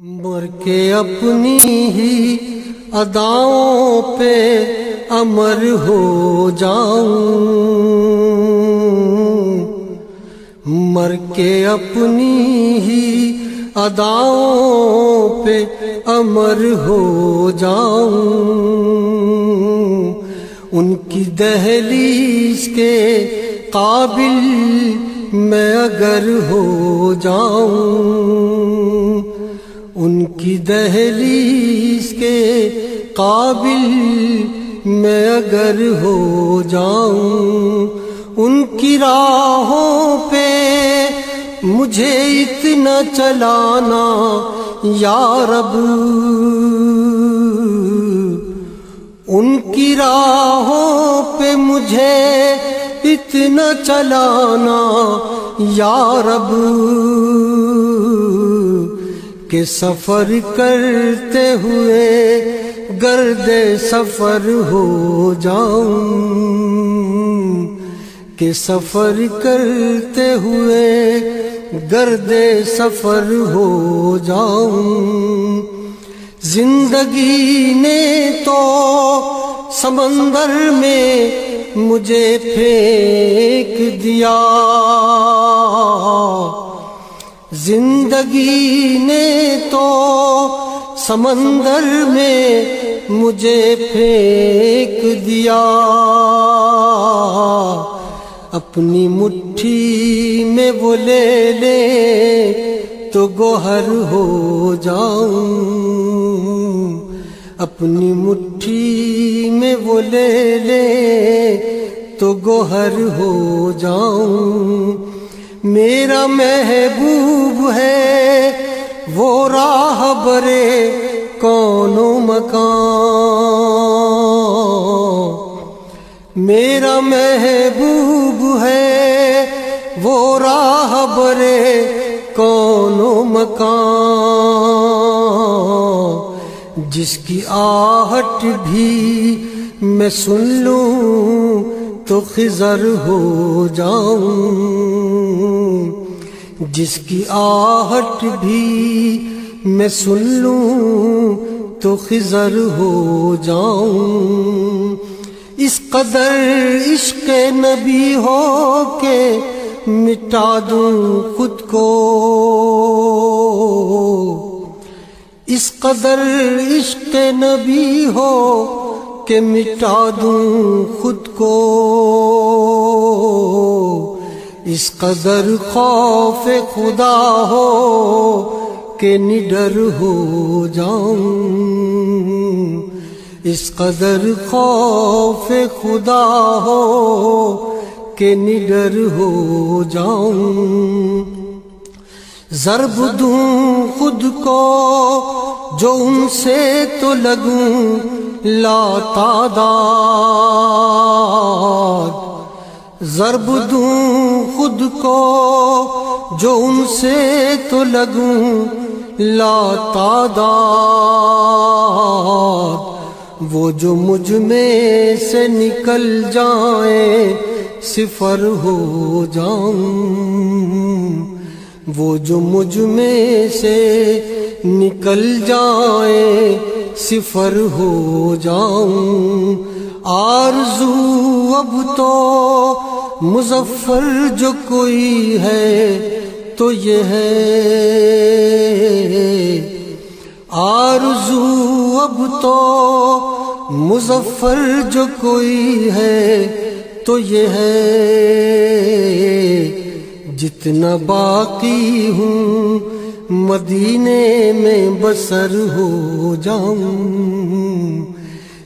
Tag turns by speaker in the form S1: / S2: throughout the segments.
S1: मर के अपनी ही अदाओं पे अमर हो जाऊँ। मर के अपनी ही अदाओं पे अमर हो जाऊँ। उनकी दहलीज के काबिल मैं अगर हो जाऊँ। उनकी दहलीज के काबिल मैं अगर हो जाऊँ, उनकी राहों पे मुझे इतना चलाना, या रब। उनकी राहों पे मुझे इतना चलाना, या रब। के सफ़र करते हुए गर्दे सफ़र हो जाऊँ। के सफ़र करते हुए गर्दे सफ़र हो जाऊँ। ज़िंदगी ने तो समंदर में मुझे फेंक दिया। ज़िंदगी ने तो समंदर में मुझे फेंक दिया। अपनी मुट्ठी में वो ले ले तो गोहर हो जाऊँ। अपनी मुट्ठी में वो ले ले तो गोहर हो जाऊँ। मेरा महबूब है, वो राह बरे कौनो मकान। मेरा महबूब है, वो राह बरे कौनो मकान। जिसकी आहट भी मैं सुन लूँ तो खिजर हो जाऊँ, जिसकी आहट भी मैं सुन लूँ तो खिजर हो जाऊँ। इस कदर इश्क नबी हो के मिटा दूँ खुद को। इस कदर इश्क नबी हो के मिटा दूँ खुद को। इस कदर खौफ खुदा हो के निडर हो जाऊँ। इस कदर खौफ खुदा हो के निडर हो जाऊँ। जरब दूँ खुद को, जो उनसे तो लगूं। लातादाद जरब दूँ खुद को, जो उनसे तो लगूं लातादाद वो जो मुझमें से निकल जाए, सिफर हो जाऊँ। वो जो मुझमें से निकल जाए, सिफर हो जाऊँ। आरज़ू अब तो मुजफ्फर जो कोई है तो ये है। आरज़ू अब तो मुजफ्फर जो कोई है तो ये है। जितना बाकी हूँ, मदीने में बसर हो जाऊँ।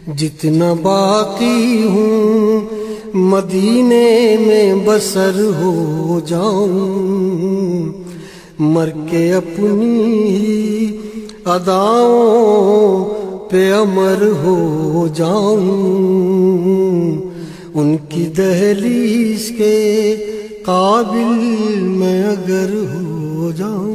S1: जितना बाकी हूँ, मदीने में बसर हो जाऊँ। मर के अपनी अदाओं पे अमर हो जाऊँ। उनकी दहलीज के काबिल मैं अगर हो जाऊँ